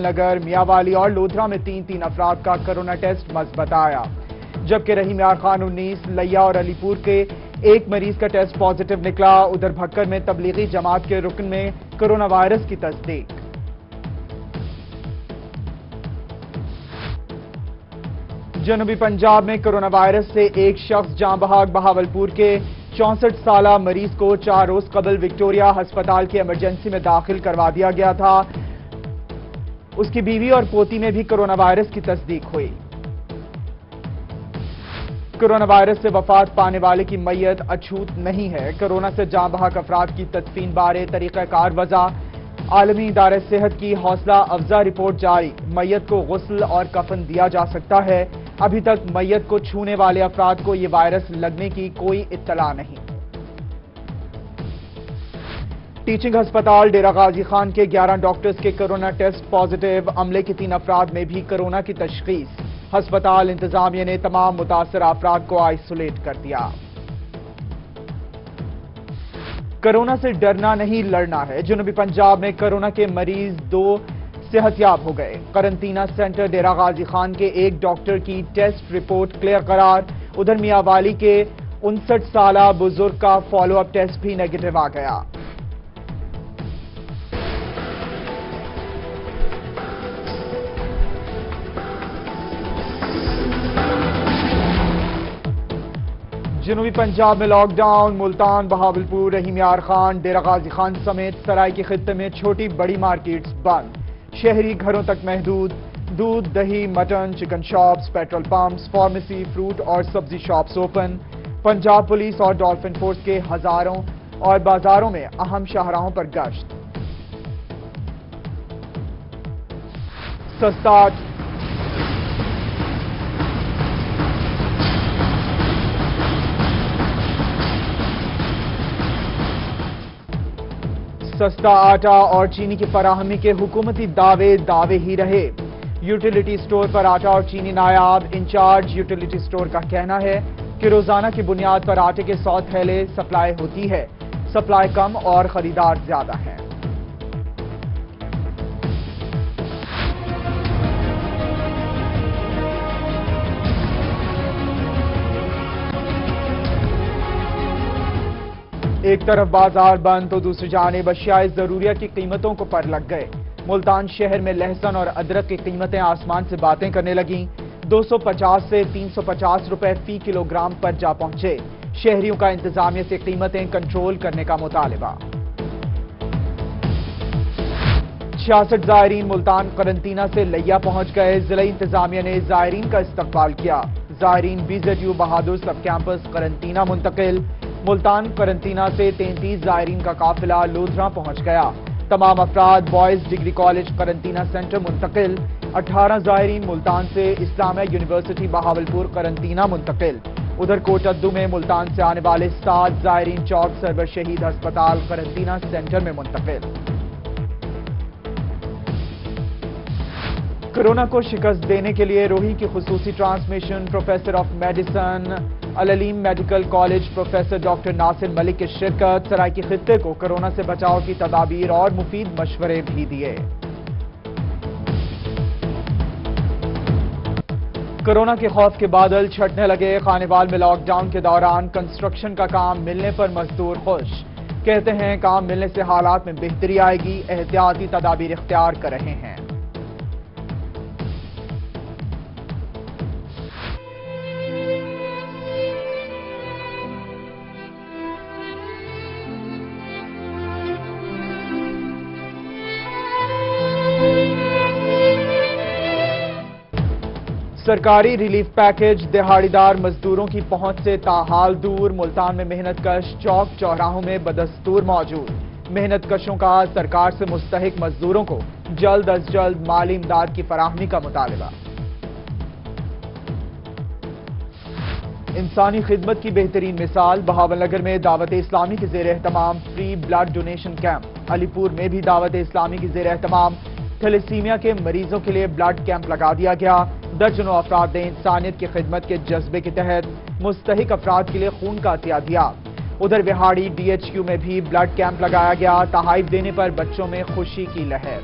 نگر میاں والی اور لودھرا میں تین تین افراد کا کرونا ٹیسٹ مثبت آیا جبکہ رحیم یار خان انیس، لیا اور علی پور کے ایک مریض کا ٹیسٹ پازیٹیو نکلا، ادھر بھکر میں تبلیغی جماعت کے رکن میں کرونا وائرس کی تصدیق۔ جنوبی پنجاب میں کرونا وائرس سے ایک شخص جاں بحاق بہاولپور کے چونسٹھ سالہ مریض کو چار روز قبل وکٹوریا ہسپتال کی ایمرجنسی میں داخل کروا دیا گیا تھا۔ اس کی بیوی اور پوتی میں بھی کرونا وائرس کی تصدیق ہوئی۔ کرونا وائرس سے وفات پانے والے کی میت اچھوت نہیں ہے۔ کرونا سے جاں بحق افراد کی تدفین بارے طریقہ کار وضع۔ عالمی ادارہ صحت کی حوصلہ افزا رپورٹ جاری۔ میت کو غسل اور کفن دیا جا سکتا ہے۔ ابھی تک میت کو چھونے والے افراد کو یہ وائرس لگنے کی کوئی اطلاع نہیں۔ ٹیچنگ ہسپتال ڈیرہ غازی خان کے گیارہ ڈاکٹرز کے کرونا ٹیسٹ پازیٹیو، عملے کے تین افراد میں بھی کرونا کی تشخیص۔ ہسپتال انتظامیہ نے تمام متاثرہ افراد کو آئسولیٹ کر دیا۔ کرونا سے ڈرنا نہیں، لڑنا ہے۔ جنوبی پنجاب میں کرونا کے مریض دو صحت یاب ہو گئے۔ قرنطینہ سینٹر ڈیرہ غازی خان کے ایک ڈاکٹر کی ٹیسٹ رپورٹ کلیئر قرار۔ ادھر میاں والی کے انسٹھ سالہ بزرگ کا فالو اپ ٹیسٹ بھی نیگیٹو آ گیا۔ جنوبی پنجاب میں لاک ڈاؤن ملتان، بہاولپور، رحیم یار خان، ڈیرہ غازی خان سمیت سرائے کے خطے میں چھوٹی بڑی مارکیٹس بند۔ شہری گھروں تک محدود، دودھ، دہی، mutton chicken shops petrol pumps pharmacy fruit اور سبزی شاپس اوپن پنجاب پولیس اور ڈالفن فورس کے ہزاروں اور بازاروں میں اہم شاہراہوں پر گشت۔ سستا سستا آٹا اور چینی کی فراہمی کے حکومتی دعوے دعوے ہی رہے۔ یوٹیلیٹی سٹور پر آٹا اور چینی نایاب انچارج یوٹیلیٹی سٹور کا کہنا ہے کہ روزانہ کی بنیاد پر آٹے کے سو تھیلے سپلائی ہوتی ہے۔ سپلائی کم اور خریدار زیادہ ہیں۔ ایک طرف بازار بند تو دوسری جانب اشیاء ضروریہ کی قیمتوں کو پر لگ گئے۔ ملتان شہر میں لہسن اور ادرک کی قیمتیں آسمان سے باتیں کرنے لگیں۔ دو سو پچاس سے تین سو پچاس روپے فی کلو گرام پر جا پہنچے۔ شہریوں کا انتظامیہ سے قیمتیں کنٹرول کرنے کا مطالبہ۔ چھیاسٹھ زائرین ملتان قرنطینہ سے لیا پہنچ گئے۔ ضلع انتظامیہ نے زائرین کا استقبال کیا۔ زائرین B Z U Bahadur sub campus قرنطینہ منتقل۔ ملتان قرنطینہ سے تینتیس زائرین کا قافلہ لودھرا پہنچ گیا۔ تمام افراد بوائز ڈگری کالج قرنطینہ سینٹر منتقل، اٹھارہ زائرین ملتان سے اسلامیہ یونیورسٹی بہاولپور قرنطینہ منتقل۔ ادھر کوٹدو میں ملتان سے آنے والے سات زائرین چوک سرور شہید ہسپتال قرنطینہ سینٹر میں منتقل۔ کرونا کو شکست دینے کے لیے روہی کی خصوصی transmission professor of medicine Alaleem medical college professor doctor Nasir Malik کی شرکت سرائکی خطے کو کرونا سے بچاؤ کی تدابیر اور مفید مشورے بھی دیے۔ کرونا کے خوف کے بادل چھٹنے لگے۔ خانوال میں لاک ڈاؤن کے دوران کنسٹرکشن کا کام ملنے پر مزدور خوش۔ کہتے ہیں کام ملنے سے حالات میں بہتری آئے گی۔ احتیاطی تدابیر اختیار کر رہے ہیں۔ سرکاری ریلیف پیکج دہاڑی دار مزدوروں کی پہنچ سے تاحال دور، ملتان میں محنت کش چوک چوراہوں میں بدستور موجود۔ محنت کشوں کا سرکار سے مستحق مزدوروں کو جلد از جلد مالی امداد کی فراہمی کا مطالبہ۔ انسانی خدمت کی بہترین مثال بہاول نگر میں دعوت اسلامی کی زیر اہتمام free blood donation camp. Alipur میں بھی دعوت اسلامی کی زیر اہتمام تھیلیسیمیا کے مریضوں کے لیے بلڈ کیمپ لگا دیا گیا۔ درجنوں افراد نے انسانیت کی خدمت کے جذبے کے تحت مستحق افراد کے لیے خون کا عطیہ دیا۔ ادھر بہاڑی ڈی ایچ کیو میں بھی بلڈ کیمپ لگایا گیا، تحائف دینے پر بچوں میں خوشی کی لہر۔